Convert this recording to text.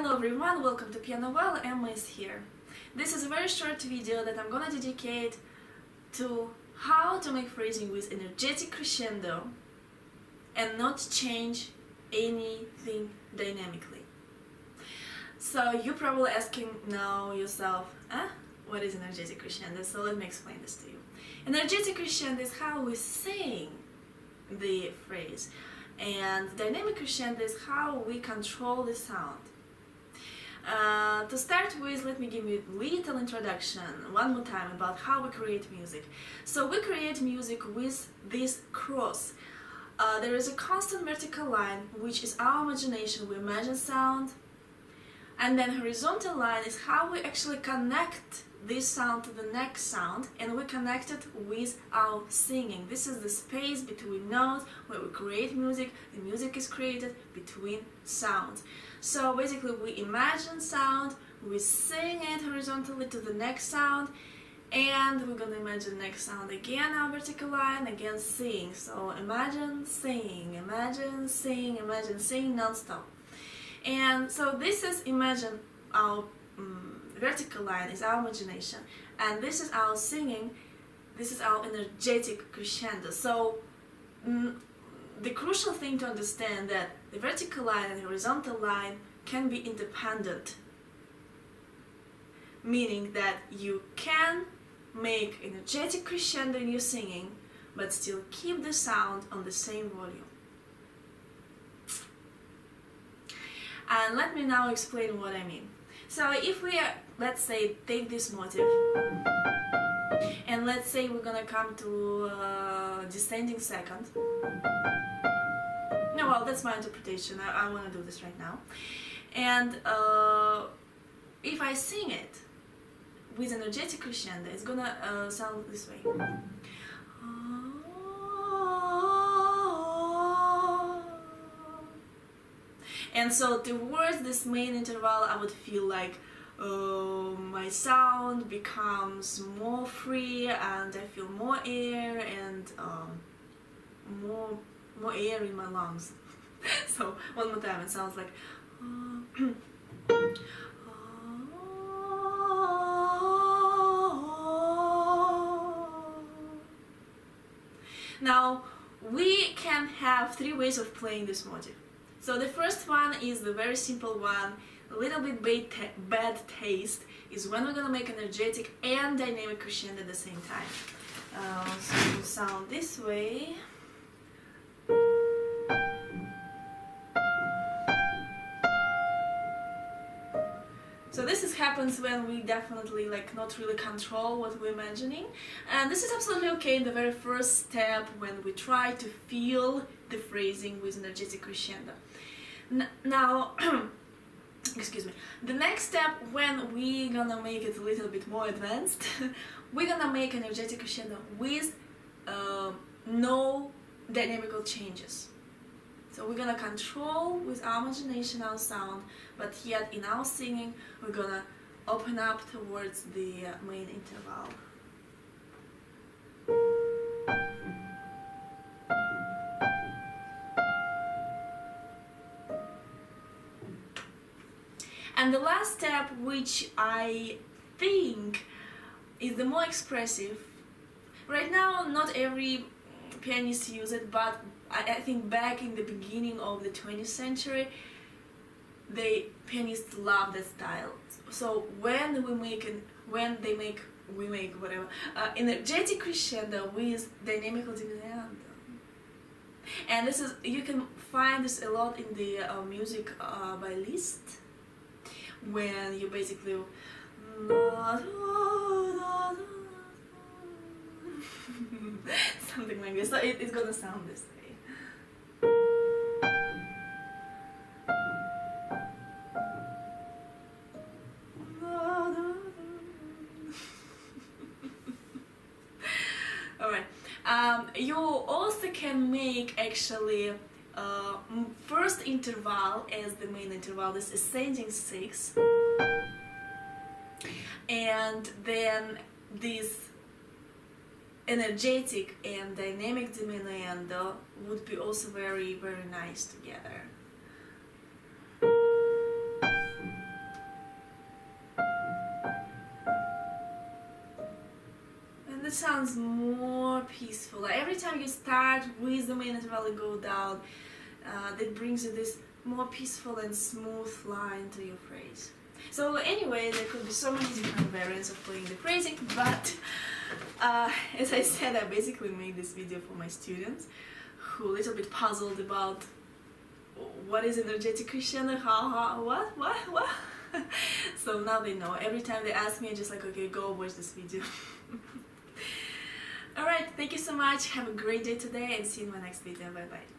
Hello everyone, welcome to Piano Well, Emma is here. This is a very short video that I'm gonna dedicate to how to make phrasing with energetic crescendo and not change anything dynamically. So you're probably asking now yourself, eh? What is energetic crescendo? So let me explain this to you. Energetic crescendo is how we sing the phrase and dynamic crescendo is how we control the sound. Uh, to start with, let me give you a little introduction one more time about how we create music. So we create music with this cross. Uh, there is a constant vertical line, which is our imagination, we imagine sound, and then horizontal line is how we actually connect this sound to the next sound and we connect it with our singing. This is the space between notes where we create music, the music is created between sounds. So basically we imagine sound, we sing it horizontally to the next sound and we're gonna imagine next sound again our vertical line again sing so imagine sing imagine sing imagine sing non-stop and so this is imagine our um, vertical line is our imagination. And this is our singing. This is our energetic crescendo. So mm, the crucial thing to understand that the vertical line and horizontal line can be independent. Meaning that you can make energetic crescendo in your singing but still keep the sound on the same volume. And let me now explain what I mean. So if we, uh, let's say, take this motive, and let's say we're gonna come to uh, descending second. No, well, that's my interpretation. I, I wanna do this right now. And uh, if I sing it with energetic crescendo, it's gonna uh, sound this way. And so towards this main interval I would feel like uh, my sound becomes more free and I feel more air and um, more more air in my lungs. so one more time it sounds like Now we can have three ways of playing this motive. So the first one is the very simple one, a little bit bad, taste, is when we're gonna make energetic and dynamic crescendo at the same time. Uh, so sound this way. So this is, happens when we definitely like not really control what we're imagining and this is absolutely okay in the very first step when we try to feel the phrasing with energetic crescendo. N now excuse me the next step when we're gonna make it a little bit more advanced we're gonna make energetic crescendo with uh, no dynamical changes so we're gonna control with our imagination our sound, but yet in our singing we're gonna open up towards the uh, main interval. And the last step, which I think is the more expressive, right now not every pianists use it, but I, I think back in the beginning of the 20th century, the pianists love that style. So when we make an, when they make we make whatever uh, energetic crescendo with dynamical diminuendo. And this is you can find this a lot in the uh, music uh, by Liszt when you basically something like this. So it, it's gonna sound this way. Alright. Um, you also can make actually uh, first interval as the main interval is ascending six. And then this energetic and dynamic diminuendo would be also very very nice together. And it sounds more peaceful. Like every time you start with the main interval go down, uh, that brings you this more peaceful and smooth line to your phrase. So anyway, there could be so many different variants of playing the phrasing, but uh, as I said, I basically made this video for my students who a little bit puzzled about what is energetic crescendo, how, how, what, what, what? so now they know. Every time they ask me, I'm just like, okay, go watch this video. Thank you so much. Have a great day today and see you in my next video. Bye bye.